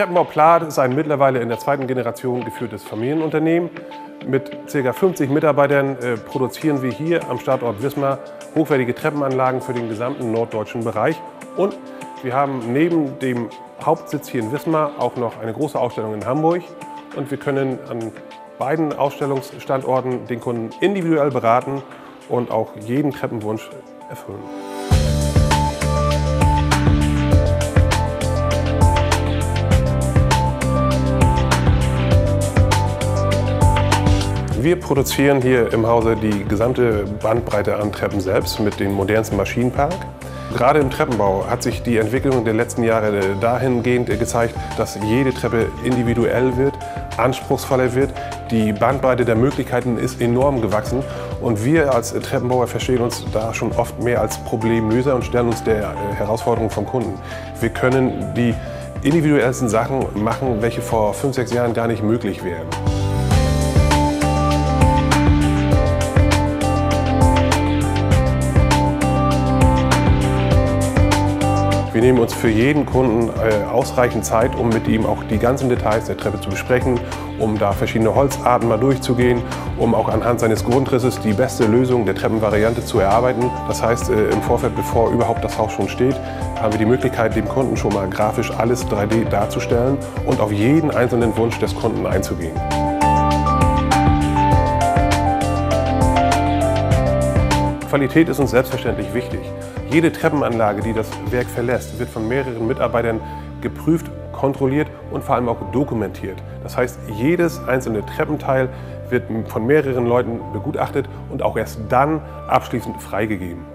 Treppenbau Plath ist ein mittlerweile in der zweiten Generation geführtes Familienunternehmen. Mit ca. 50 Mitarbeitern äh, produzieren wir hier am Standort Wismar hochwertige Treppenanlagen für den gesamten norddeutschen Bereich. Und wir haben neben dem Hauptsitz hier in Wismar auch noch eine große Ausstellung in Hamburg. Und wir können an beiden Ausstellungsstandorten den Kunden individuell beraten und auch jeden Treppenwunsch erfüllen. Wir produzieren hier im Hause die gesamte Bandbreite an Treppen selbst mit dem modernsten Maschinenpark. Gerade im Treppenbau hat sich die Entwicklung der letzten Jahre dahingehend gezeigt, dass jede Treppe individuell wird, anspruchsvoller wird. Die Bandbreite der Möglichkeiten ist enorm gewachsen und wir als Treppenbauer verstehen uns da schon oft mehr als Problemlöser und stellen uns der Herausforderung vom Kunden. Wir können die individuellsten Sachen machen, welche vor fünf, sechs Jahren gar nicht möglich wären. Wir nehmen uns für jeden Kunden äh, ausreichend Zeit, um mit ihm auch die ganzen Details der Treppe zu besprechen, um da verschiedene Holzarten mal durchzugehen, um auch anhand seines Grundrisses die beste Lösung der Treppenvariante zu erarbeiten. Das heißt, äh, im Vorfeld, bevor überhaupt das Haus schon steht, haben wir die Möglichkeit, dem Kunden schon mal grafisch alles 3D darzustellen und auf jeden einzelnen Wunsch des Kunden einzugehen. Qualität ist uns selbstverständlich wichtig. Jede Treppenanlage, die das Werk verlässt, wird von mehreren Mitarbeitern geprüft, kontrolliert und vor allem auch dokumentiert. Das heißt, jedes einzelne Treppenteil wird von mehreren Leuten begutachtet und auch erst dann abschließend freigegeben.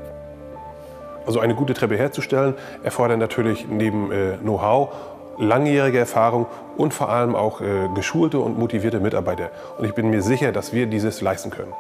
Also eine gute Treppe herzustellen erfordert natürlich neben äh, Know-how langjährige Erfahrung und vor allem auch äh, geschulte und motivierte Mitarbeiter. Und ich bin mir sicher, dass wir dieses leisten können.